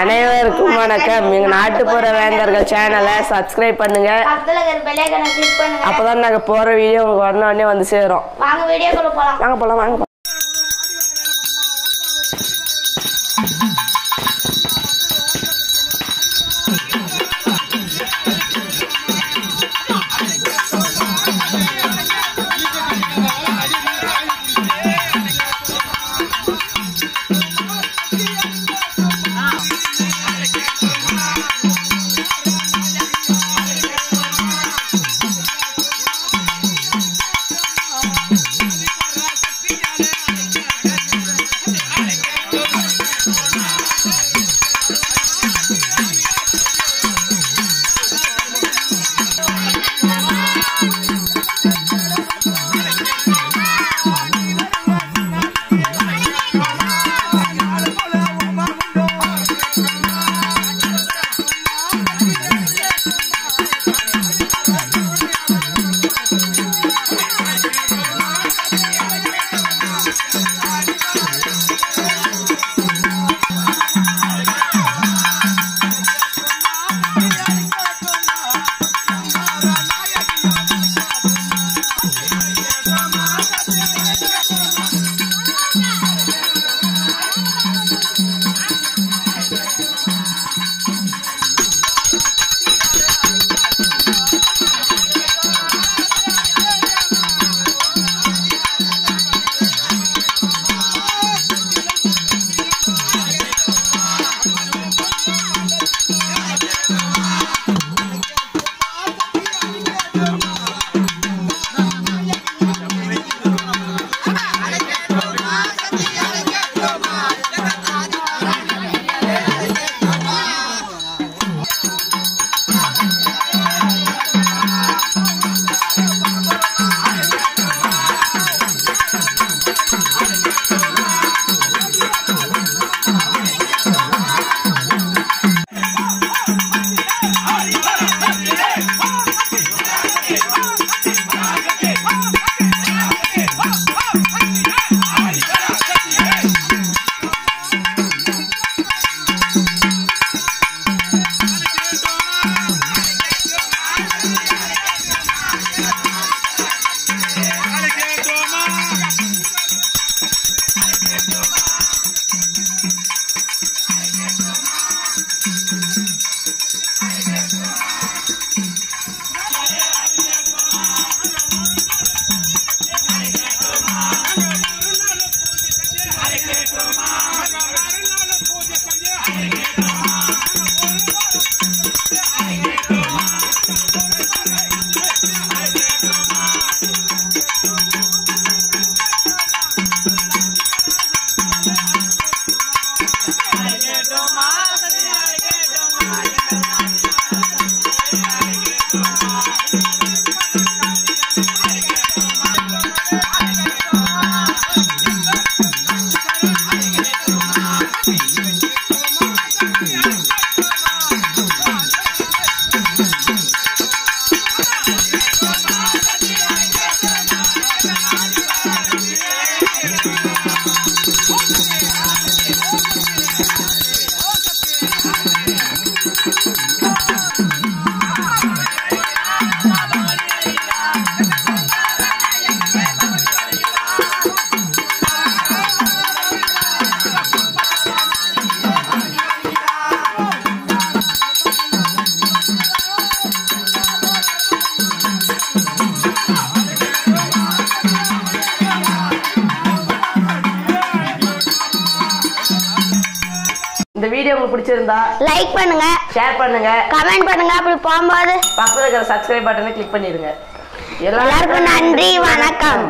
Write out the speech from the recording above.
அனைவருக்கும் வணக்கம். எங்க நாட்டுப்புற வேந்தர்கள் சேனலை சப்ஸ்கிரைப் பண்ணுங்க. அப்பதான் நாங்க போற வீடியோ உங்களுக்கு உடனே உடனே வந்து சேரும். வாங்க வீடியோக்குள்ள போலாம். வாங்க போலாம் வாங்க வீடியோ உங்களுக்கு பிடிச்சிருந்தா லைக் பண்ணுங்க. ஷேர் பண்ணுங்க. கமெண்ட் பண்ணுங்க. அப்படி போகும்போது பக்கத்துல இருக்கிற சப்ஸ்கிரைப் பட்டனை கிளிக் பண்ணிருங்க எல்லாருக்கும் நன்றி. வணக்கம்.